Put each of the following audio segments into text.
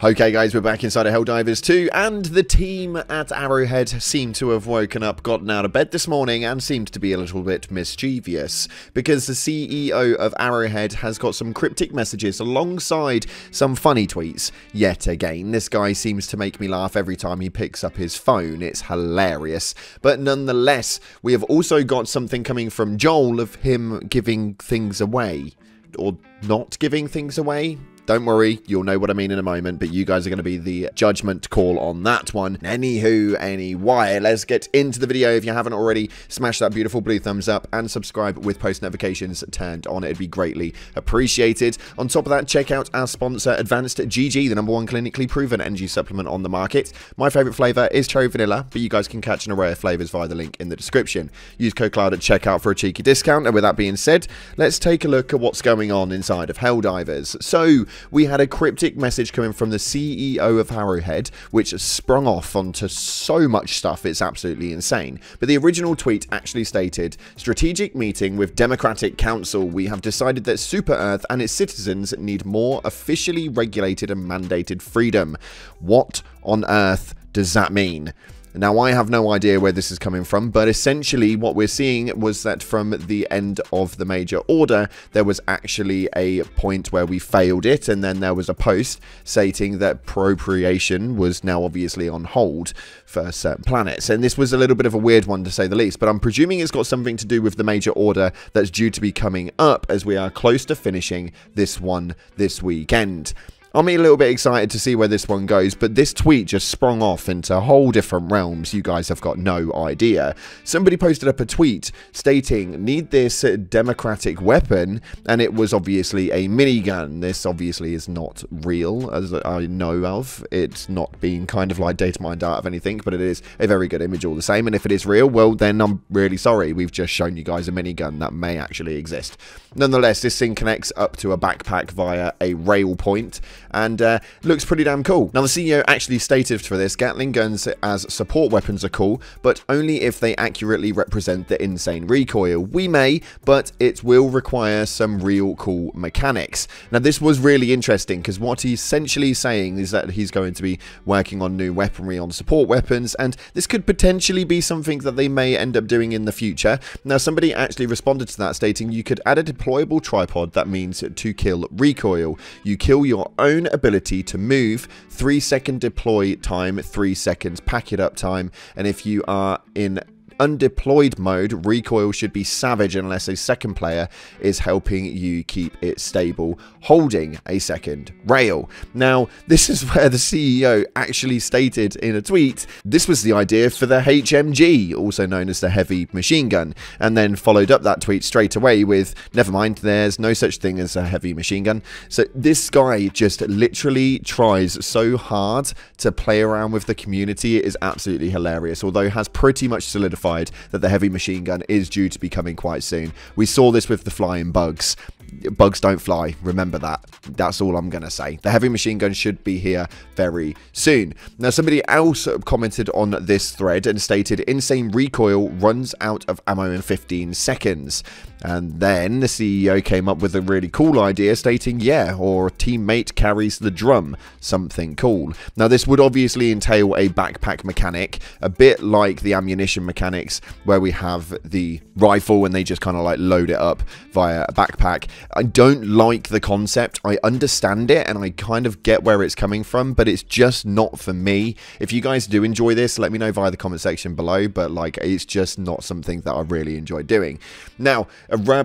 Okay, guys, we're back inside of Helldivers 2, and the team at Arrowhead seem to have woken up, gotten out of bed this morning, and seemed to be a little bit mischievous, because the CEO of Arrowhead has got some cryptic messages alongside some funny tweets. Yet again, this guy seems to make me laugh every time he picks up his phone. It's hilarious. But nonetheless, we have also got something coming from Joel of him giving things away. Or not giving things away. Don't worry, you'll know what I mean in a moment, but you guys are going to be the judgment call on that one. Anywho, anyway, let's get into the video. If you haven't already, smash that beautiful blue thumbs up and subscribe with post notifications turned on. It'd be greatly appreciated. On top of that, check out our sponsor, Advanced GG, the number one clinically proven energy supplement on the market. My favorite flavor is cherry vanilla, but you guys can catch an array of flavors via the link in the description. Use code CLOUD at checkout for a cheeky discount. And with that being said, let's take a look at what's going on inside of Helldivers. So, we had a cryptic message coming from the CEO of Arrowhead, which sprung off onto so much stuff, it's absolutely insane. But the original tweet actually stated Strategic meeting with Democratic Council. We have decided that Super Earth and its citizens need more officially regulated and mandated freedom. What on earth does that mean? Now, I have no idea where this is coming from, but essentially what we're seeing was that from the end of the major order, there was actually a point where we failed it, and then there was a post stating that procreation was now obviously on hold for certain planets. And this was a little bit of a weird one to say the least, but I'm presuming it's got something to do with the major order that's due to be coming up as we are close to finishing this one this weekend. I'm a little bit excited to see where this one goes, but this tweet just sprung off into whole different realms. You guys have got no idea. Somebody posted up a tweet stating, need this democratic weapon, and it was obviously a minigun. This obviously is not real, as I know of. It's not being kind of like data mined out of anything, but it is a very good image all the same. And if it is real, well, then I'm really sorry. We've just shown you guys a minigun that may actually exist. Nonetheless, this thing connects up to a backpack via a rail point and uh, looks pretty damn cool. Now, the CEO actually stated for this, Gatling guns as support weapons are cool, but only if they accurately represent the insane recoil. We may, but it will require some real cool mechanics. Now, this was really interesting because what he's essentially saying is that he's going to be working on new weaponry on support weapons, and this could potentially be something that they may end up doing in the future. Now, somebody actually responded to that stating you could add a deployable tripod that means to kill recoil. You kill your own own ability to move, 3 second deploy time, 3 seconds packet up time, and if you are in undeployed mode, recoil should be savage unless a second player is helping you keep it stable, holding a second rail. Now, this is where the CEO actually stated in a tweet, this was the idea for the HMG, also known as the heavy machine gun, and then followed up that tweet straight away with, never mind, there's no such thing as a heavy machine gun. So this guy just literally tries so hard to play around with the community, it is absolutely hilarious, although has pretty much solidified that the heavy machine gun is due to be coming quite soon. We saw this with the flying bugs bugs don't fly. Remember that. That's all I'm going to say. The heavy machine gun should be here very soon. Now, somebody else commented on this thread and stated insane recoil runs out of ammo in 15 seconds. And then the CEO came up with a really cool idea stating, yeah, or teammate carries the drum, something cool. Now, this would obviously entail a backpack mechanic, a bit like the ammunition mechanics, where we have the rifle and they just kind of like load it up via a backpack. I don't like the concept. I understand it and I kind of get where it's coming from, but it's just not for me. If you guys do enjoy this, let me know via the comment section below, but like it's just not something that I really enjoy doing. Now,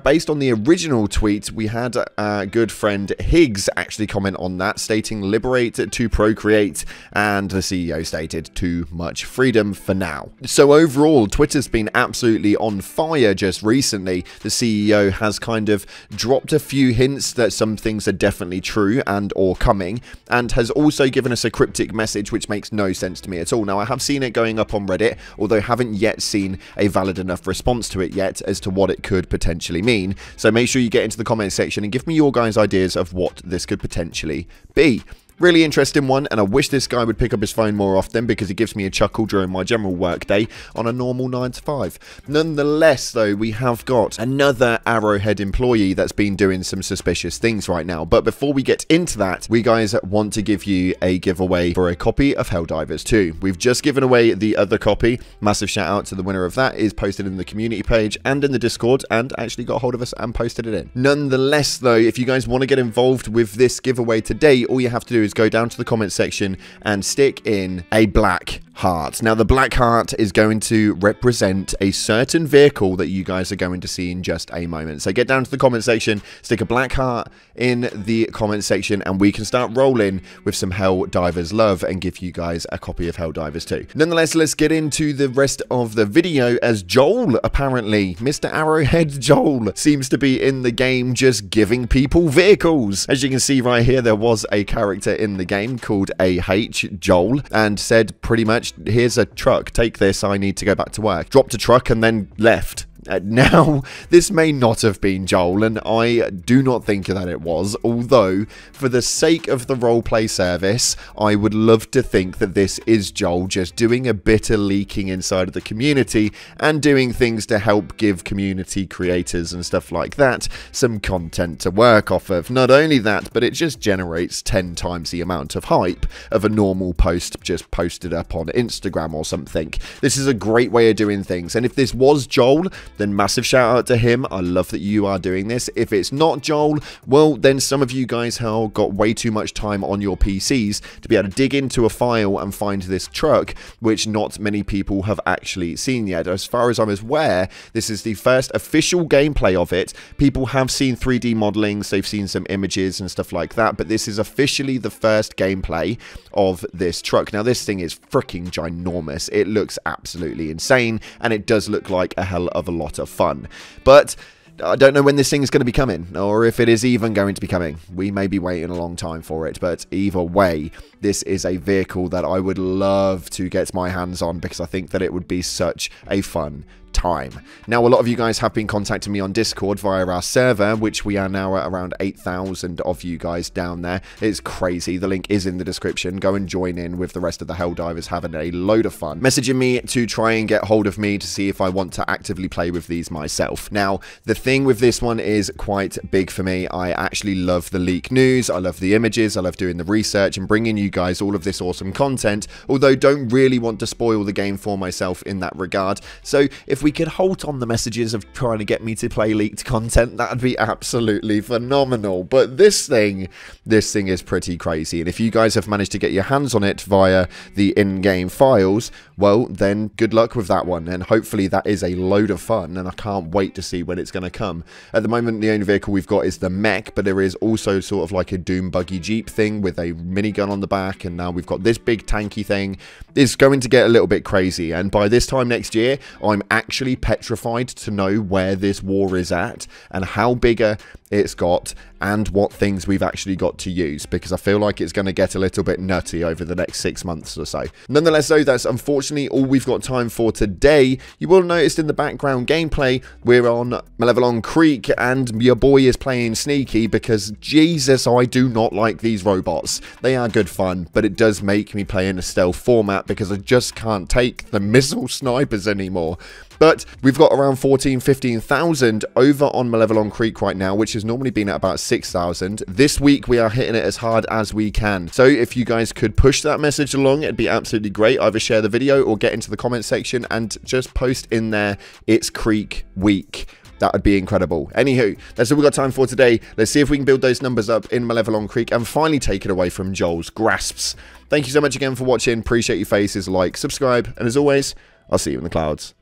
based on the original tweet, we had a good friend Higgs actually comment on that, stating liberate to procreate, and the CEO stated too much freedom for now. So overall, Twitter's been absolutely on fire just recently. The CEO has kind of dropped dropped a few hints that some things are definitely true and or coming, and has also given us a cryptic message which makes no sense to me at all. Now, I have seen it going up on Reddit, although haven't yet seen a valid enough response to it yet as to what it could potentially mean. So make sure you get into the comment section and give me your guys' ideas of what this could potentially be. Really interesting one, and I wish this guy would pick up his phone more often because he gives me a chuckle during my general workday on a normal 9 to 5. Nonetheless, though, we have got another Arrowhead employee that's been doing some suspicious things right now. But before we get into that, we guys want to give you a giveaway for a copy of Helldivers 2. We've just given away the other copy. Massive shout out to the winner of that is posted in the community page and in the Discord and actually got hold of us and posted it in. Nonetheless, though, if you guys want to get involved with this giveaway today, all you have to do is go down to the comment section and stick in a black heart. Now, the black heart is going to represent a certain vehicle that you guys are going to see in just a moment. So get down to the comment section, stick a black heart in the comment section, and we can start rolling with some Helldivers love and give you guys a copy of Helldivers 2. Nonetheless, let's get into the rest of the video as Joel, apparently, Mr. Arrowhead Joel, seems to be in the game just giving people vehicles. As you can see right here, there was a character in the game called AH Joel and said pretty much here's a truck, take this, I need to go back to work. Dropped a truck and then left. Uh, now, this may not have been Joel, and I do not think that it was, although, for the sake of the roleplay service, I would love to think that this is Joel just doing a bit of leaking inside of the community and doing things to help give community creators and stuff like that some content to work off of. Not only that, but it just generates 10 times the amount of hype of a normal post just posted up on Instagram or something. This is a great way of doing things, and if this was Joel, then massive shout out to him. I love that you are doing this. If it's not Joel, well, then some of you guys have got way too much time on your PCs to be able to dig into a file and find this truck, which not many people have actually seen yet. As far as I'm aware, this is the first official gameplay of it. People have seen 3D modelings, they've seen some images and stuff like that, but this is officially the first gameplay of this truck. Now, this thing is freaking ginormous. It looks absolutely insane, and it does look like a hell of a lot of fun. But I don't know when this thing is going to be coming, or if it is even going to be coming. We may be waiting a long time for it, but either way, this is a vehicle that I would love to get my hands on because I think that it would be such a fun time. Now, a lot of you guys have been contacting me on Discord via our server, which we are now at around 8,000 of you guys down there. It's crazy. The link is in the description. Go and join in with the rest of the Helldivers having a load of fun. Messaging me to try and get hold of me to see if I want to actively play with these myself. Now, the thing with this one is quite big for me. I actually love the leak news. I love the images. I love doing the research and bringing you guys all of this awesome content, although don't really want to spoil the game for myself in that regard. So if we could halt on the messages of trying to get me to play leaked content, that'd be absolutely phenomenal. But this thing, this thing is pretty crazy. And if you guys have managed to get your hands on it via the in-game files, well, then good luck with that one. And hopefully that is a load of fun. And I can't wait to see when it's going to come. At the moment, the only vehicle we've got is the mech, but there is also sort of like a Doom buggy Jeep thing with a minigun on the back. And now we've got this big tanky thing. It's going to get a little bit crazy. And by this time next year, I'm actually actually petrified to know where this war is at and how bigger it's got and what things we've actually got to use because I feel like it's going to get a little bit nutty over the next six months or so. Nonetheless though, that's unfortunately all we've got time for today. You will notice in the background gameplay, we're on Malevelon Creek and your boy is playing sneaky because Jesus, I do not like these robots. They are good fun, but it does make me play in a stealth format because I just can't take the missile snipers anymore. But we've got around 14, 15,000 over on Malevelon Creek right now, which has normally been at about 6,000. This week, we are hitting it as hard as we can. So if you guys could push that message along, it'd be absolutely great. Either share the video or get into the comment section and just post in there, it's Creek Week. That would be incredible. Anywho, that's all we've got time for today. Let's see if we can build those numbers up in Malevelon Creek and finally take it away from Joel's grasps. Thank you so much again for watching. Appreciate your faces. Like, subscribe, and as always, I'll see you in the clouds.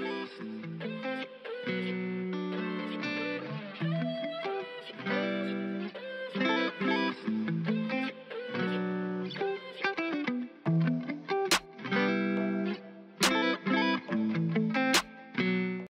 Thank you.